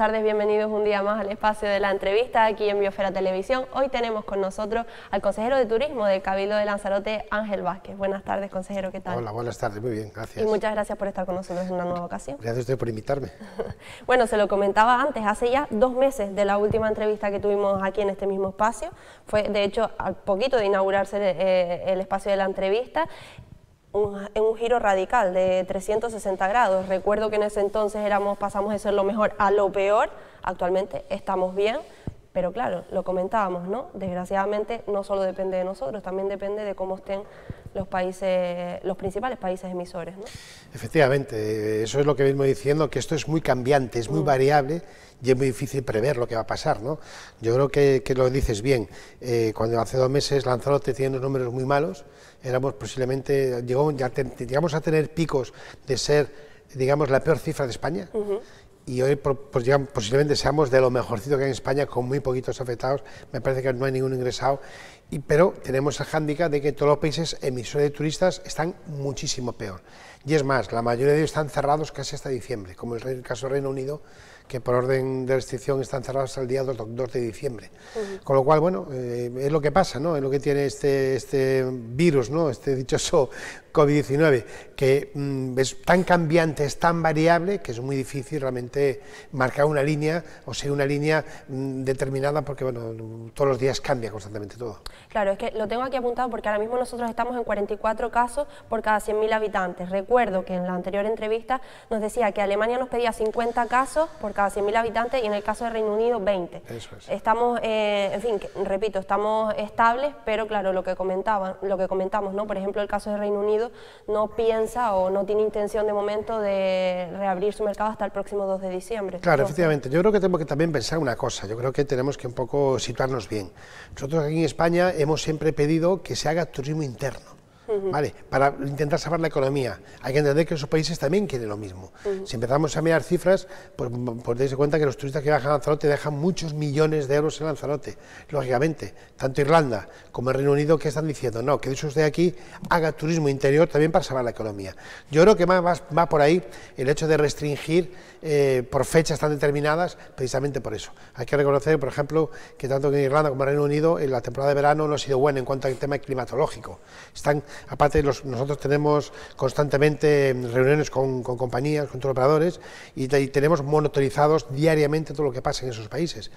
tardes, bienvenidos un día más al espacio de la entrevista aquí en Biosfera Televisión. Hoy tenemos con nosotros al consejero de turismo del Cabildo de Lanzarote, Ángel Vázquez. Buenas tardes, consejero, ¿qué tal? Hola, buenas tardes, muy bien, gracias. Y muchas gracias por estar con nosotros en una nueva ocasión. Gracias a usted por invitarme. bueno, se lo comentaba antes, hace ya dos meses de la última entrevista que tuvimos aquí en este mismo espacio. Fue, de hecho, al poquito de inaugurarse eh, el espacio de la entrevista un, un giro radical de 360 grados. Recuerdo que en ese entonces éramos, pasamos de ser lo mejor a lo peor, actualmente estamos bien, pero claro, lo comentábamos, ¿no? Desgraciadamente no solo depende de nosotros, también depende de cómo estén los países, los principales países emisores. ¿no? Efectivamente, eso es lo que venimos diciendo, que esto es muy cambiante, es muy mm. variable y es muy difícil prever lo que va a pasar. ¿no? Yo creo que, que lo dices bien, eh, cuando hace dos meses Lanzarote tiene unos números muy malos, éramos posiblemente, llegamos, ya llegamos a tener picos de ser, digamos, la peor cifra de España. Y hoy posiblemente seamos de lo mejorcito que hay en España con muy poquitos afectados, me parece que no hay ningún ingresado pero tenemos el hándicap de que todos los países emisores de turistas están muchísimo peor. Y es más, la mayoría de ellos están cerrados casi hasta diciembre, como el, el caso del Reino Unido, que por orden de restricción están cerrados hasta el día 2, de diciembre. Con lo cual, bueno, eh, es lo que pasa, ¿no? es lo que tiene este, este virus, ¿no? este dichoso COVID-19, que mm, es tan cambiante, es tan variable, que es muy difícil realmente marcar una línea, o sea, una línea mm, determinada, porque bueno, todos los días cambia constantemente todo. Claro, es que lo tengo aquí apuntado porque ahora mismo nosotros estamos en 44 casos por cada 100.000 habitantes. Recuerdo que en la anterior entrevista nos decía que Alemania nos pedía 50 casos por cada 100.000 habitantes y en el caso de Reino Unido 20. Eso es. Estamos, eh, en fin, repito, estamos estables, pero claro, lo que comentaban, lo que comentamos, ¿no? Por ejemplo, el caso de Reino Unido no piensa o no tiene intención de momento de reabrir su mercado hasta el próximo 2 de diciembre. Claro, efectivamente. Yo creo que tenemos que también pensar una cosa. Yo creo que tenemos que un poco situarnos bien. Nosotros aquí en España hemos siempre pedido que se haga turismo interno. ¿Vale? Para intentar salvar la economía. Hay que entender que esos países también quieren lo mismo. Si empezamos a mirar cifras, pues, pues cuenta que los turistas que viajan a Lanzarote dejan muchos millones de euros en Lanzarote, lógicamente. Tanto Irlanda como el Reino Unido que están diciendo, no, que eso usted aquí haga turismo interior también para salvar la economía. Yo creo que más va por ahí el hecho de restringir eh, por fechas tan determinadas, precisamente por eso. Hay que reconocer, por ejemplo, que tanto en Irlanda como en Reino Unido, en la temporada de verano no ha sido buena en cuanto al tema climatológico. Están, aparte, nosotros tenemos constantemente reuniones con, compañías, con operadores, y, tenemos monitorizados diariamente todo lo que pasa en esos países.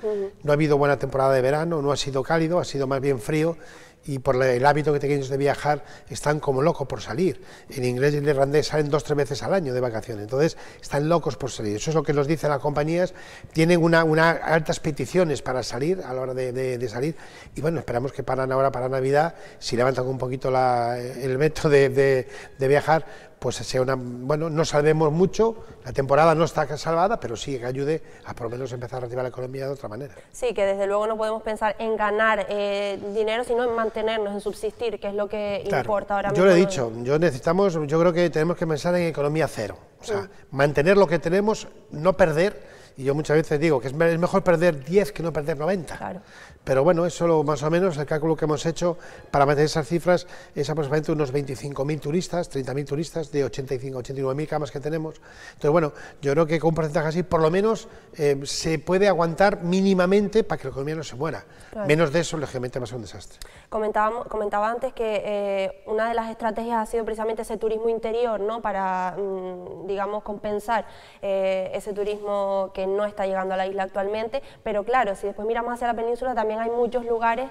No ha habido buena temporada de verano, no ha sido cálido, ha sido más bien frío, y por el hábito que tienen de viajar están como locos por salir. En inglés y en irlandés salen dos o tres veces al año de vacaciones, entonces están locos por salir. Eso es lo que nos dicen las compañías, tienen una, altas peticiones para salir, a la hora de, salir, y bueno, esperamos que paran ahora para Navidad, si levantan un poquito el método de, de viajar, pues sea una, bueno, no sabemos mucho, la temporada no está salvada, pero sí que ayude a por lo menos empezar a reactivar la economía de otra manera. Sí, que desde luego no podemos pensar en ganar eh, dinero, sino en mantenernos, en subsistir, que es lo que importa ahora mismo. Yo lo he dicho, yo necesitamos, yo creo que tenemos que pensar en economía cero, o sea, mm. mantener lo que tenemos, no perder, y yo muchas veces digo que es mejor perder 10 que no perder 90. Claro. Pero bueno, eso lo, más o menos, el cálculo que hemos hecho para mantener esas cifras es aproximadamente unos 25.000 turistas, 30.000 turistas de 85, 89.000 camas que tenemos. Entonces, bueno, yo creo que con un porcentaje así, por lo menos, eh, se puede aguantar mínimamente para que la economía no se muera. Menos de eso, lógicamente, va a ser un desastre. Comentaba, comentaba antes que eh, una de las estrategias ha sido precisamente ese turismo interior, ¿no? Para, mm, digamos, compensar eh, ese turismo que no está llegando a la isla actualmente. Pero claro, si después miramos hacia la península, también hay muchos lugares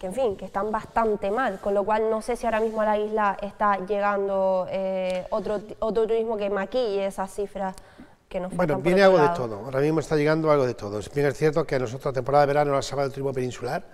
que en fin, que están bastante mal, con lo cual no sé si ahora mismo a la isla está llegando eh, otro, otro turismo que maquille esas cifras que nos Bueno, viene algo de todo, ahora mismo está llegando algo de todo. Bien es cierto que a nosotros la temporada de verano la salva el turismo peninsular,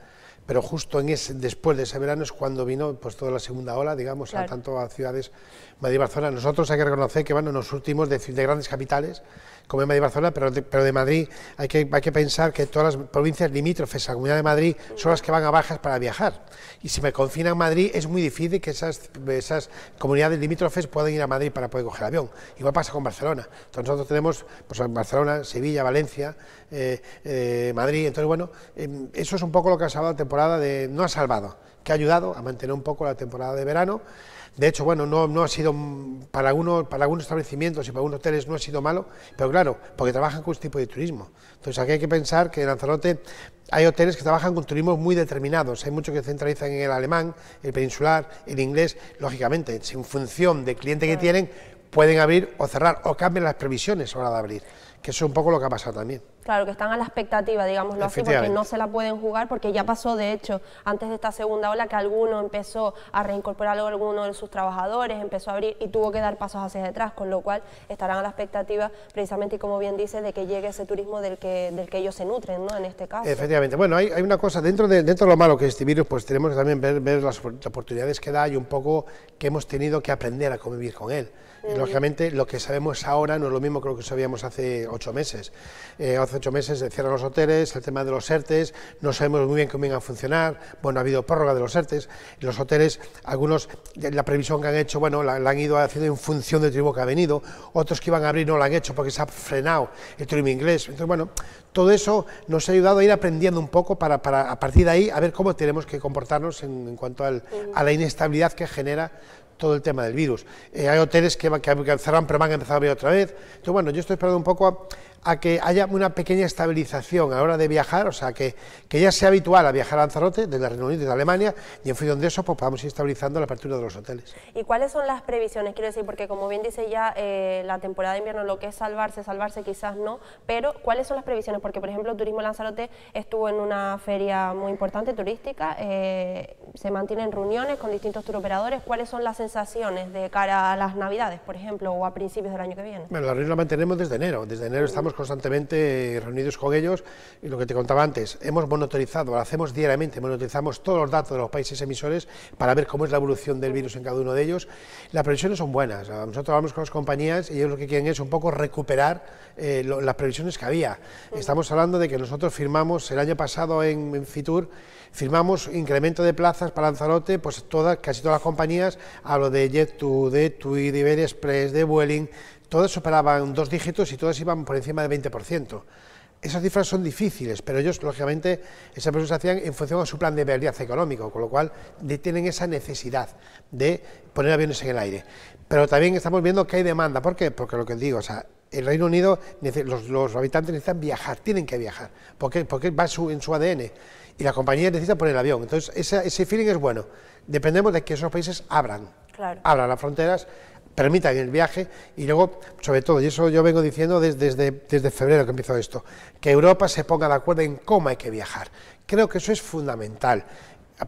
pero justo en ese, después de ese verano es cuando vino pues toda la segunda ola, digamos, a, tanto a ciudades Madrid y Barcelona. Nosotros hay que reconocer que bueno, nos últimos de, de grandes capitales, como en Madrid Barcelona, pero de, pero de Madrid hay que, hay que pensar que todas las provincias limítrofes a la Comunidad de Madrid son las que van a bajas para viajar. Y si me confinan Madrid, es muy difícil que esas, esas comunidades limítrofes puedan ir a Madrid para poder coger avión. Igual pasa con Barcelona. Entonces nosotros tenemos pues, Barcelona, Sevilla, Valencia, eh, eh, Madrid. Entonces, bueno, em, eso es un poco lo que ha salvado la temporada de... no ha salvado, que ha ayudado a mantener un poco la temporada de verano. De hecho, bueno, no, no ha sido, para, algunos, para algunos establecimientos y para algunos hoteles no ha sido malo, pero claro, porque trabajan con este tipo de turismo. Entonces aquí hay que pensar que en Lanzarote hay hoteles que trabajan con turismos muy determinados, hay muchos que centralizan en el alemán, el peninsular, el inglés, lógicamente, en función del cliente que tienen, pueden abrir o cerrar o cambian las previsiones a la hora de abrir, que eso es un poco lo que ha pasado también. Claro, que están a la expectativa, digámoslo así, porque no se la pueden jugar, porque ya pasó, de hecho, antes de esta segunda ola, que alguno empezó a reincorporar a alguno de sus trabajadores, empezó a abrir y tuvo que dar pasos hacia detrás, con lo cual estarán a la expectativa, precisamente, y como bien dice, de que llegue ese turismo del que, del que ellos se nutren, ¿no?, en este caso. Efectivamente. Bueno, hay, hay una cosa, dentro de, dentro de lo malo que es este virus, pues tenemos que también ver, ver las oportunidades que da y un poco que hemos tenido que aprender a convivir con él. Lógicamente, lo que sabemos ahora no es lo mismo que lo que sabíamos hace ocho meses. Eh, hace ocho meses cierran los hoteles, el tema de los ERTES, no sabemos muy bien cómo van a funcionar, bueno, ha habido prórroga de los ERTES, los hoteles, algunos, la previsión que han hecho, bueno, la, han ido haciendo en función del turismo que ha venido, otros que iban a abrir no la han hecho porque se ha frenado el turismo inglés, entonces, bueno, todo eso nos ha ayudado a ir aprendiendo un poco para, para a partir de ahí, a ver cómo tenemos que comportarnos en, en cuanto al, a la inestabilidad que genera todo el tema del virus. Eh, hay hoteles que, que, que cerran pero van a empezar a abrir otra vez. Entonces, bueno, yo estoy esperando un poco a, que haya una pequeña estabilización a la hora de viajar, o sea, que, que ya sea habitual a viajar a Lanzarote, desde Reino Unido y de Alemania, y en función de eso pues podamos ir estabilizando la apertura de los hoteles. ¿Y cuáles son las previsiones? Quiero decir, porque como bien dice ya, eh, la temporada de invierno lo que es salvarse, salvarse quizás no, pero ¿cuáles son las previsiones? Porque, por ejemplo, Turismo Lanzarote estuvo en una feria muy importante turística, eh, se mantienen reuniones con distintos turoperadores, ¿cuáles son las sensaciones de cara a las Navidades, por ejemplo, o a principios del año que viene? Bueno, la reunión la mantenemos desde enero, desde enero estamos constantemente reunidos con ellos y lo que te contaba antes, hemos monitorizado, lo hacemos diariamente, monitorizamos todos los datos de los países emisores para ver cómo es la evolución del virus en cada uno de ellos. Las previsiones son buenas, nosotros hablamos con las compañías y ellos lo que quieren es un poco recuperar eh, lo, las previsiones que había. Estamos hablando de que nosotros firmamos el año pasado en, en Fitur, firmamos incremento de plazas para Lanzarote, pues todas, casi todas las compañías, hablo de Jet2, de TUI, de Iberia de Vueling, todas superaban dos dígitos y todas iban por encima del 20%. Esas cifras son difíciles, pero ellos, lógicamente, esas personas se hacían en función a su plan de viabilidad económico, con lo cual tienen esa necesidad de poner aviones en el aire. Pero también estamos viendo que hay demanda. ¿Por qué? Porque lo que digo, o sea, el Reino Unido, los, los habitantes necesitan viajar, tienen que viajar, porque, porque va en su ADN y la compañía necesita poner el avión. Entonces, ese, ese feeling es bueno. Dependemos de que esos países abran, Claro. abran las fronteras, permitan el viaje y luego, sobre todo, y eso yo vengo diciendo desde, desde, desde febrero que empezó esto, que Europa se ponga de acuerdo en cómo hay que viajar. Creo que eso es fundamental.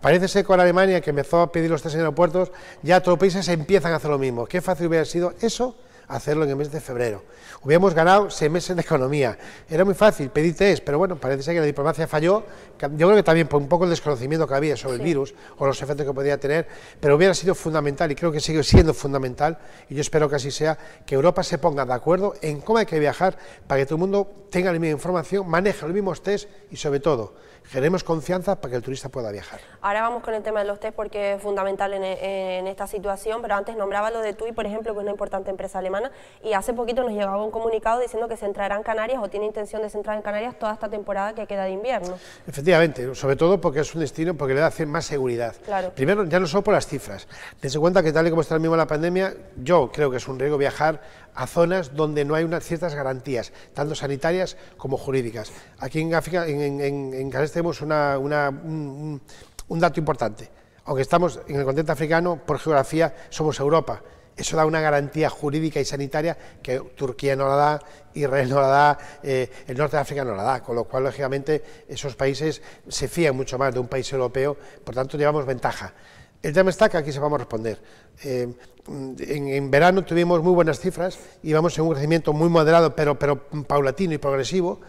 Parece ser con Alemania, que empezó a pedir los tres aeropuertos, ya todos los países empiezan a hacer lo mismo. Qué fácil hubiera sido eso hacerlo en el mes de febrero. Hubiéramos ganado seis meses de economía. Era muy fácil pedir test, pero bueno, parece ser que la diplomacia falló. Yo creo que también por un poco el desconocimiento que había sobre sí. el virus o los efectos que podía tener, pero hubiera sido fundamental y creo que sigue siendo fundamental, y yo espero que así sea, que Europa se ponga de acuerdo en cómo hay que viajar para que todo el mundo tenga la misma información, maneje los mismos test y sobre todo generemos confianza para que el turista pueda viajar. Ahora vamos con el tema de los test porque es fundamental en, en esta situación, pero antes nombraba lo de TUI, por ejemplo, que es una importante empresa alemana, y hace poquito nos llegaba un comunicado diciendo que se entrará en Canarias o tiene intención de centrar en Canarias toda esta temporada que queda de invierno. Efectivamente, sobre todo porque es un destino porque le da más seguridad. Claro. Primero, ya no solo por las cifras. Dense cuenta que tal y como está el mismo la pandemia, yo creo que es un riesgo viajar a zonas donde no hay unas ciertas garantías, tanto sanitarias como jurídicas. Aquí en África, en, en, en Canarias tenemos una, una, un, un dato importante. Aunque estamos en el continente africano, por geografía somos Europa, eso da una garantía jurídica y sanitaria que Turquía no la da, Israel no la da, eh, el norte de África no la da, con lo cual, lógicamente, esos países se fían mucho más de un país europeo, por tanto, llevamos ventaja. El tema está que aquí se vamos a responder. Eh, en, verano tuvimos muy buenas cifras, íbamos en un crecimiento muy moderado, pero, paulatino y progresivo.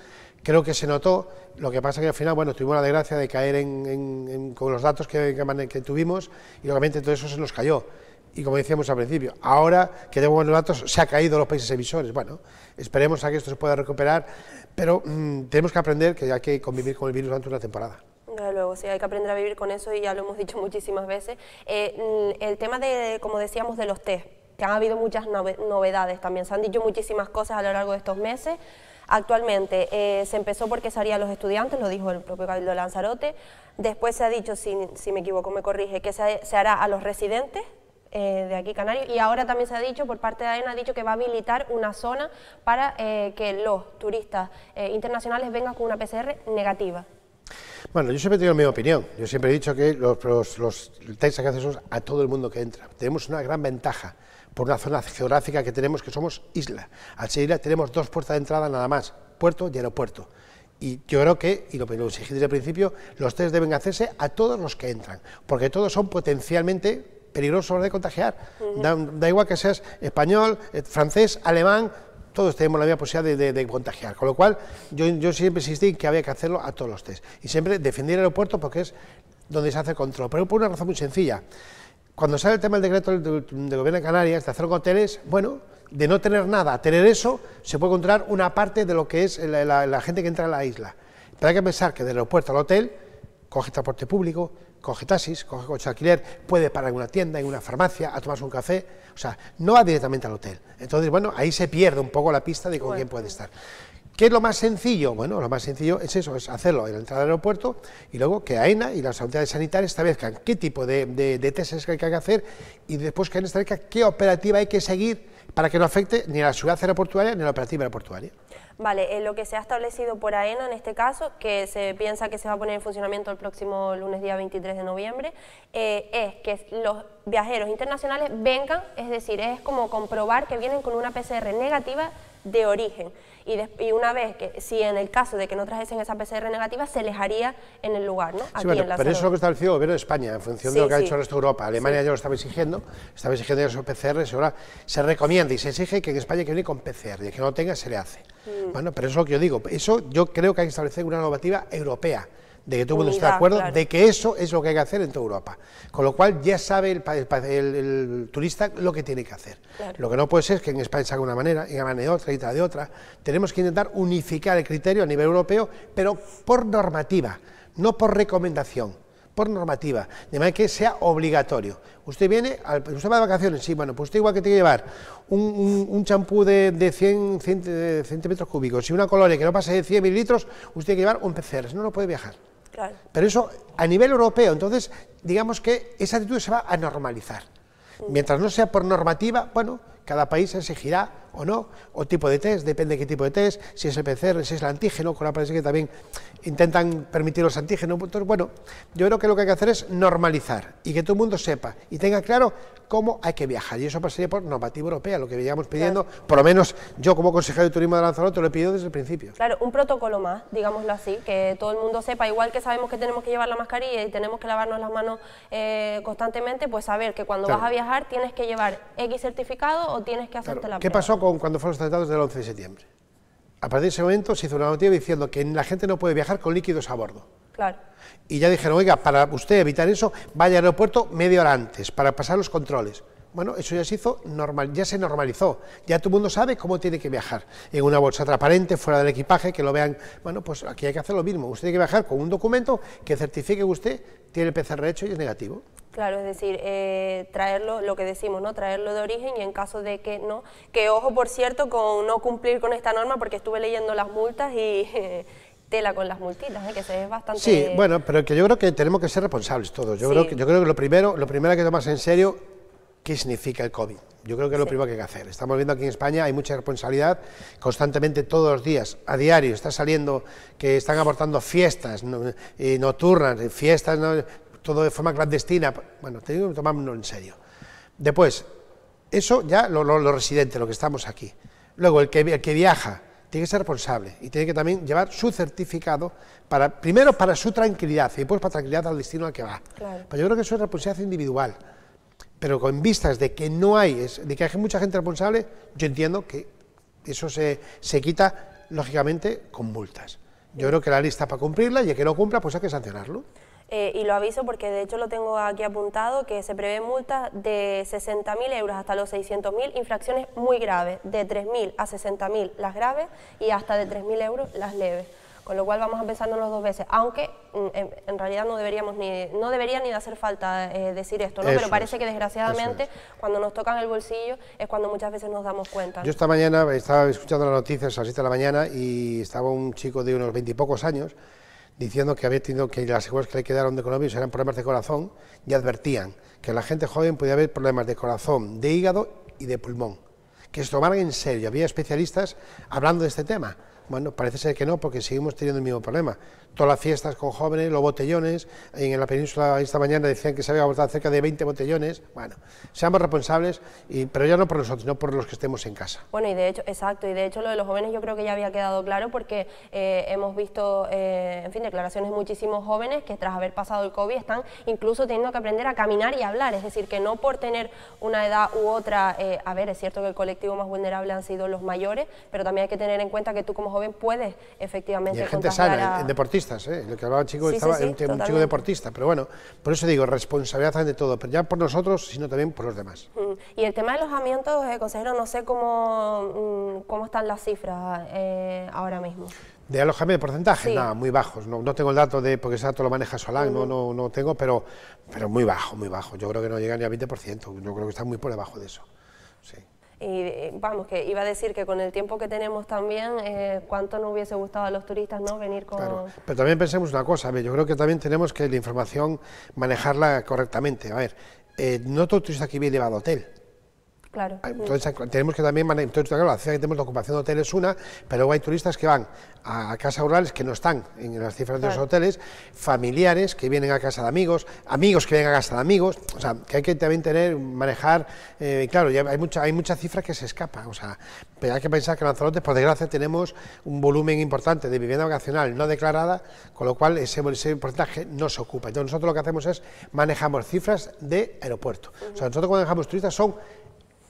Creo que se notó, lo que pasa que al final, bueno, tuvimos la desgracia de caer en, con los datos que, que, que tuvimos y, lógicamente, todo eso se nos cayó y como decíamos al principio, ahora que tenemos buenos datos, se ha caído los países emisores. Bueno, esperemos a que esto se pueda recuperar, pero mmm, tenemos que aprender que hay que convivir con el virus durante una temporada. Desde luego, sí, hay que aprender a vivir con eso y ya lo hemos dicho muchísimas veces. Eh, el tema de, como decíamos, de los test, que han habido muchas novedades también. Se han dicho muchísimas cosas a lo largo de estos meses. Actualmente eh, se empezó porque se haría los estudiantes, lo dijo el propio Cabildo Lanzarote. Después se ha dicho, si, me equivoco me corrige, que se, hará a los residentes eh, de aquí Canarios y ahora también se ha dicho por parte de AENA ha dicho que va a habilitar una zona para eh, que los turistas internacionales vengan con una PCR negativa. Bueno, yo siempre he tenido mi opinión. Yo siempre he dicho que los, los, hay que a todo el mundo que entra. Tenemos una gran ventaja por una zona geográfica que tenemos que somos isla. Al ser isla tenemos dos puertas de entrada nada más, puerto y aeropuerto. Y yo creo que, y lo, lo exigí desde el principio, los test deben hacerse a todos los que entran, porque todos son potencialmente peligrosos de contagiar. da, igual que seas español, eh, francés, alemán, todos tenemos la misma posibilidad de, contagiar. Con lo cual, yo, yo siempre insistí que había que hacerlo a todos los test. Y siempre defender el aeropuerto porque es donde se hace el control. Pero por una razón muy sencilla. Cuando sale el tema del decreto del, Gobierno de Canarias de hacer hoteles, bueno, de no tener nada a tener eso, se puede controlar una parte de lo que es la, gente que entra a la isla. Pero hay que pensar que del aeropuerto al hotel, coge transporte público, coge taxis, coge coche de alquiler, puede parar en una tienda, en una farmacia, a tomarse un café, o sea, no va directamente al hotel. Entonces, bueno, ahí se pierde un poco la pista de con quién puede estar. ¿Qué es lo más sencillo? Bueno, lo más sencillo es eso, es hacerlo en la entrada del aeropuerto y luego que AENA y las autoridades sanitarias establezcan qué tipo de, de, de hay que hacer y después que AENA establezca qué operativa hay que seguir para que no afecte ni a la ciudad aeroportuaria ni a la operativa aeroportuaria. Vale, eh, lo que se ha establecido por AENA en este caso, que se piensa que se va a poner en funcionamiento el próximo lunes día 23 de noviembre, eh, es que los viajeros internacionales vengan, es decir, es como comprobar que vienen con una PCR negativa de origen. Y, una vez que, si en el caso de que no trajesen esa PCR negativa, se les haría en el lugar, ¿no? Sí, bueno, pero eso es lo que estableció el gobierno de España, en función de lo que ha hecho el resto de Europa. Alemania ya lo estaba exigiendo, estaba exigiendo esos PCR, ahora se recomienda y se exige que en España que viene con PCR, y que no lo tenga se le hace. Mm. Bueno, pero eso es lo que yo digo, eso yo creo que hay que establecer una normativa europea de que todo el mundo esté de acuerdo, de que eso es lo que hay que hacer en toda Europa. Con lo cual ya sabe el, turista lo que tiene que hacer. Lo que no puede ser es que en España se haga una manera, en Alemania de otra, y de otra. Tenemos que intentar unificar el criterio a nivel europeo, pero por normativa, no por recomendación por normativa, de manera que sea obligatorio. Usted viene, al, usted va de vacaciones, sí, bueno, pues usted igual que tiene que llevar un champú de, de, 100, centímetros cúbicos y una colonia que no pase de 100 mililitros, usted tiene que llevar un PCR, si no, no puede viajar. Pero eso a nivel europeo, entonces digamos que esa actitud se va a normalizar. Mientras no sea por normativa, bueno, cada país exigirá o no, o tipo de test, depende de qué tipo de test, si es el PCR, si es el antígeno, con la parece que también intentan permitir los antígenos. Entonces, bueno, yo creo que lo que hay que hacer es normalizar y que todo el mundo sepa y tenga claro cómo hay que viajar. Y eso pasaría por normativa europea, lo que veníamos pidiendo, por lo menos yo como consejero de turismo de Lanzarote lo he pedido desde el principio. Claro, un protocolo más, digámoslo así, que todo el mundo sepa, igual que sabemos que tenemos que llevar la mascarilla y tenemos que lavarnos las manos eh, constantemente, pues saber que cuando vas a viajar tienes que llevar X certificado o tienes que hacerte la ¿Qué pasó con cuando fueron los tratados del 11 de septiembre? A partir de ese momento se hizo una noticia diciendo que la gente no puede viajar con líquidos a bordo. Claro. Y ya dijeron, oiga, para usted evitar eso, vaya al aeropuerto media hora antes, para pasar los controles. Bueno, eso ya se hizo normal, ya se normalizó. Ya todo el mundo sabe cómo tiene que viajar. En una bolsa transparente, fuera del equipaje, que lo vean. Bueno, pues aquí hay que hacer lo mismo. Usted tiene que viajar con un documento que certifique que usted tiene el PCR hecho y es negativo. Claro, es decir, eh, traerlo, lo que decimos, ¿no? Traerlo de origen y en caso de que no, que ojo, por cierto, con no cumplir con esta norma, porque estuve leyendo las multas y tela con las multitas, ¿eh? que se es bastante... Sí, bueno, pero que yo creo que tenemos que ser responsables todos. Yo, creo, que, yo creo que lo primero, lo primero que tomarse en serio qué significa el COVID. Yo creo que es lo primero que hay que hacer. Estamos viendo aquí en España, hay mucha responsabilidad, constantemente todos los días, a diario, está saliendo que están abortando fiestas nocturnas, fiestas, todo de forma clandestina. Bueno, tenemos que tomárnoslo en serio. Después, eso ya lo, lo, residente, lo que estamos aquí. Luego, el que, el que viaja, tiene que ser responsable y tiene que también llevar su certificado, para, primero para su tranquilidad y después para tranquilidad al destino al que va. Claro. Pero yo creo que eso es responsabilidad individual pero con vistas de que no hay, de que hay mucha gente responsable, yo entiendo que eso se, se quita, lógicamente, con multas. Yo creo que la lista para cumplirla y el que no cumpla, pues hay que sancionarlo. Eh, y lo aviso porque de hecho lo tengo aquí apuntado, que se prevé multas de 60.000 euros hasta los 600.000, infracciones muy graves, de 3.000 a 60.000 las graves y hasta de 3.000 euros las leves. Con lo cual vamos a pensárnoslo dos veces, aunque mm, en, realidad no deberíamos ni, no debería ni de hacer falta eh, decir esto, ¿no? pero parece que desgraciadamente cuando nos tocan el bolsillo es cuando muchas veces nos damos cuenta. Yo esta mañana estaba escuchando las noticias a las 7 de la mañana y estaba un chico de unos veintipocos años diciendo que había tenido que las secuelas que le quedaron de coronavirus eran problemas de corazón y advertían que la gente joven podía haber problemas de corazón, de hígado y de pulmón. Que se tomaran en serio. Había especialistas hablando de este tema. Bueno, parece ser que no, porque seguimos teniendo el mismo problema todas las fiestas con jóvenes, los botellones, en la península esta mañana decían que se había botado cerca de 20 botellones, bueno, seamos responsables, y, pero ya no por nosotros, no por los que estemos en casa. Bueno, y de hecho, exacto, y de hecho lo de los jóvenes yo creo que ya había quedado claro porque eh, hemos visto, eh, en fin, declaraciones de muchísimos jóvenes que tras haber pasado el COVID están incluso teniendo que aprender a caminar y hablar, es decir, que no por tener una edad u otra, eh, a ver, es cierto que el colectivo más vulnerable han sido los mayores, pero también hay que tener en cuenta que tú como joven puedes efectivamente... Y gente sana, deportistas, ¿eh? lo que hablaba el chico estaba un, chico deportista, pero bueno, por eso digo, responsabilidad de todo, pero ya por nosotros, sino también por los demás. Mm. Y el tema de alojamientos, eh, consejero, no sé cómo, mm, cómo están las cifras eh, ahora mismo. De alojamiento, de porcentaje, nada, muy bajos. No, no, tengo el dato de, porque ese dato lo maneja Solán, no, no, no tengo, pero, pero muy bajo, muy bajo. Yo creo que no llega ni a 20%, yo creo que está muy por debajo de eso. Sí. Y vamos, que iba a decir que con el tiempo que tenemos también, eh, cuánto no hubiese gustado a los turistas no venir con... Claro. Pero también pensemos una cosa, yo creo que también tenemos que la información manejarla correctamente. A ver, eh, no todo turista que viene va al hotel. Claro. Entonces tenemos que también, entonces, claro, la ciudad que tenemos la ocupación de hoteles una, pero luego hay turistas que van a, casas rurales que no están en las cifras de los hoteles, familiares que vienen a casa de amigos, amigos que vienen a casa de amigos, o sea, que hay que también tener, manejar, eh, claro, ya hay mucha, hay mucha cifra que se escapa, o sea, pero hay que pensar que en Lanzarote, por desgracia, tenemos un volumen importante de vivienda vacacional no declarada, con lo cual ese, ese porcentaje no se ocupa. Entonces nosotros lo que hacemos es manejamos cifras de aeropuerto. O sea, nosotros cuando dejamos turistas son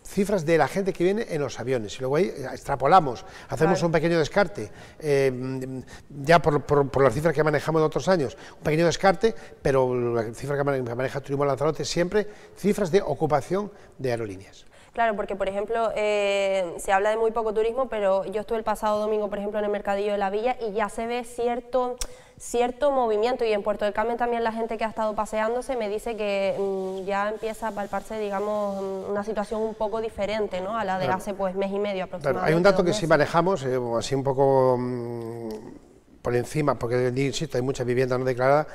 cifras de la gente que viene en los aviones. Y luego ahí eh, extrapolamos, hacemos un pequeño descarte, eh, ya por, por, las cifras que manejamos de otros años, un pequeño descarte, pero la cifra que maneja Turismo Lanzarote siempre cifras de ocupación de aerolíneas. Claro, porque por ejemplo eh, se habla de muy poco turismo, pero yo estuve el pasado domingo, por ejemplo, en el Mercadillo de la Villa y ya se ve cierto cierto movimiento y en Puerto del Carmen también la gente que ha estado paseándose me dice que mm, ya empieza a palparse, digamos, mm, una situación un poco diferente, ¿no? A la de hace pues mes y medio aproximadamente. hay un dato que sí manejamos, eh, así un poco mm, por encima, porque insisto, hay mucha vivienda no declarada,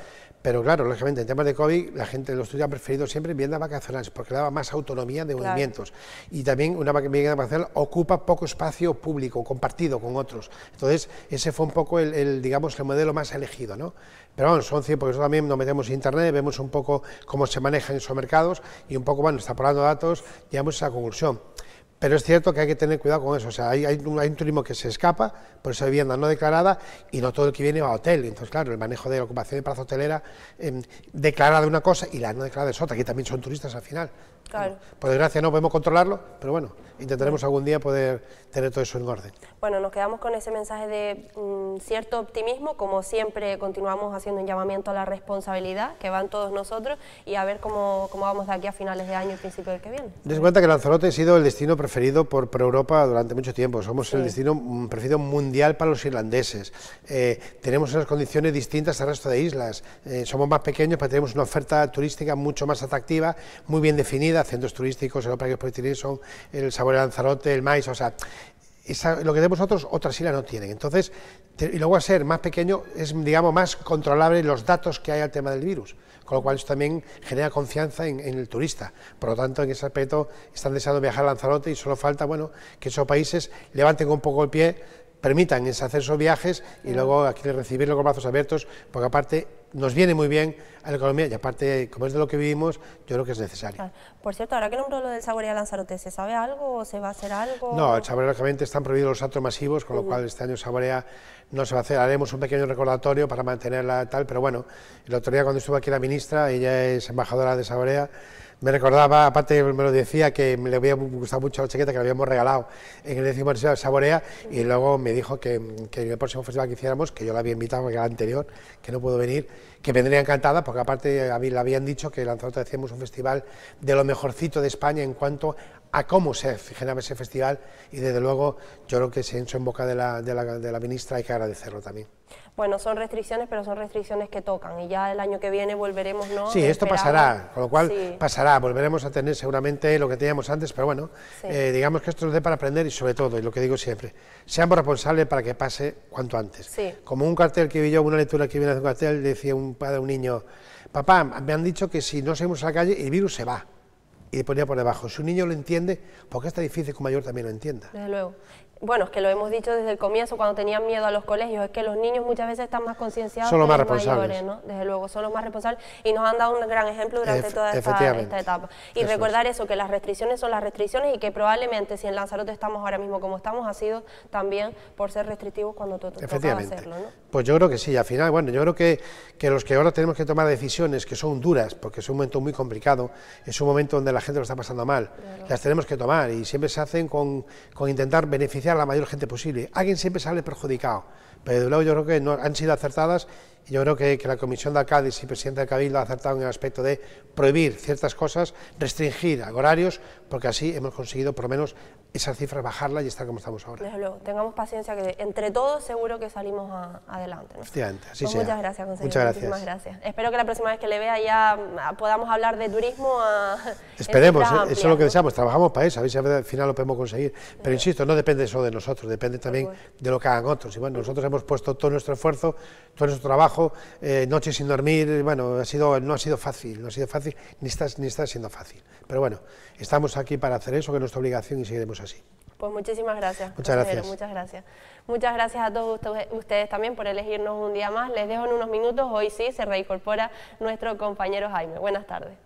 pero claro, lógicamente, en temas de COVID, la gente, los estudiantes han preferido siempre viviendas vacacionales, porque daba más autonomía de movimientos. Y también una vivienda vacacional ocupa poco espacio público, compartido con otros. Entonces, ese fue un poco el, digamos, el modelo más elegido, ¿no? Pero bueno, son 100, porque eso también nos metemos en internet, vemos un poco cómo se manejan esos mercados y un poco, bueno, extrapolando datos, llegamos a esa conclusión. Pero es cierto que hay que tener cuidado con eso, o sea, hay, un, turismo que se escapa por esa vivienda no declarada y no todo el que viene va a hotel. Entonces, claro, el manejo de la ocupación de plaza hotelera eh, declarada una cosa y la no declarada es otra, que también son turistas al final. Claro. por desgracia no podemos controlarlo, pero bueno, intentaremos algún día poder tener todo eso en orden. Bueno, nos quedamos con ese mensaje de mm, cierto optimismo, como siempre continuamos haciendo un llamamiento a la responsabilidad que van todos nosotros y a ver cómo, cómo vamos de aquí a finales de año y principio del que viene. Des cuenta que Lanzarote ha sido el destino preferido por, Europa durante mucho tiempo, somos el destino mm, preferido mundial para los irlandeses, eh, tenemos unas condiciones distintas al resto de islas, eh, somos más pequeños pero tenemos una oferta turística mucho más atractiva, muy bien definida, centros turísticos, el que tener son el sabor de Lanzarote, el maíz, o sea, lo que tenemos nosotros, otras islas no tienen. Entonces, y luego a ser más pequeño, es, digamos, más controlable los datos que hay al tema del virus, con lo cual eso también genera confianza en, el turista. Por lo tanto, en ese aspecto, están deseando viajar a Lanzarote y solo falta, bueno, que esos países levanten un poco el pie, permitan hacer esos viajes y luego aquí recibirlo con brazos abiertos, porque aparte nos viene muy bien a la economía y aparte, como es de lo que vivimos, yo creo que es necesario. Por cierto, ahora que nombró lo del Saborea Lanzarote, ¿se sabe algo o se va a hacer algo? No, el Saborea lógicamente están prohibidos los actos masivos, con lo cual este año Saborea no se va a hacer, haremos un pequeño recordatorio para mantenerla tal, pero bueno, el otro día cuando estuvo aquí la ministra, ella es embajadora de Saborea, me recordaba, aparte me lo decía, que le había gustado mucho la chaqueta que le habíamos regalado en el décimo aniversario de Saborea y luego me dijo que, en el próximo festival que hiciéramos, que yo la había invitado, que era anterior, que no puedo venir, que vendría encantada, porque aparte le habían dicho que Lanzarote hacíamos un festival de lo mejorcito de España en cuanto a cómo se generaba ese festival y desde luego yo creo que se hecho en boca de la, de la, de la ministra hay que agradecerlo también. Bueno, son restricciones, pero son restricciones que tocan y ya el año que viene volveremos, ¿no? Sí, esto pasará, con lo cual pasará, volveremos a tener seguramente lo que teníamos antes, pero bueno, eh, digamos que esto nos dé para aprender y sobre todo, y lo que digo siempre, seamos responsables para que pase cuanto antes. Como un cartel que vi yo, una lectura que viene de un cartel, decía un padre a un niño, papá, me han dicho que si no salimos a la calle, el virus se va y ponía por debajo. Si un niño lo entiende, porque está difícil que un mayor también lo entienda. Desde luego bueno, es que lo hemos dicho desde el comienzo cuando tenían miedo a los colegios, es que los niños muchas veces están más concienciados son los más responsables. ¿no? Desde luego, son los más responsables y nos han dado un gran ejemplo durante toda esta, etapa. Y recordar eso, que las restricciones son las restricciones y que probablemente si en Lanzarote estamos ahora mismo como estamos, ha sido también por ser restrictivos cuando tú Efectivamente. hacerlo, ¿no? Pues yo creo que sí, al final, bueno, yo creo que, que los que ahora tenemos que tomar decisiones que son duras, porque es un momento muy complicado, es un momento donde la gente lo está pasando mal, las tenemos que tomar y siempre se hacen con, con intentar beneficiar a la mayor gente posible. Alguien siempre sale perjudicado, pero de luego yo creo que han sido acertadas y yo creo que, la Comisión de Alcaldes y presidente del Cabildo ha acertado en el aspecto de prohibir ciertas cosas, restringir horarios, porque así hemos conseguido por lo menos esas cifras bajarlas y estar como estamos ahora. Desde luego, tengamos paciencia que entre todos seguro que salimos adelante. Efectivamente, así pues Muchas gracias, consejero. Muchas gracias. Muchísimas gracias. Espero que la próxima vez que le vea ya podamos hablar de turismo a... Esperemos, ¿eh? eso es lo que deseamos, trabajamos para eso, a ver si al final lo podemos conseguir. Pero insisto, no depende solo de nosotros, depende también de lo que hagan otros. Y bueno, nosotros hemos puesto todo nuestro esfuerzo, todo nuestro trabajo, eh, noches sin dormir, bueno, ha sido, no ha sido fácil, no ha sido fácil, ni está, ni está siendo fácil. Pero bueno, estamos aquí para hacer eso, que es nuestra obligación y seguiremos así. Pues muchísimas gracias. Muchas gracias. Muchas gracias. Muchas gracias a todos ustedes también por elegirnos un día más. Les dejo en unos minutos, hoy sí se reincorpora nuestro compañero Jaime. Buenas tardes.